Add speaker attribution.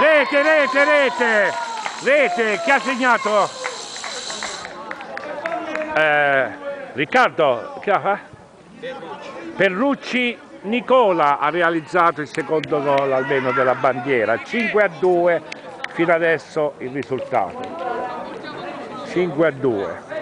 Speaker 1: rete, rete, rete, rete, chi ha segnato? Eh, Riccardo, chi ha? Eh? Perrucci Nicola ha realizzato il secondo gol almeno della bandiera, 5 a 2 fino adesso il risultato, 5 a 2.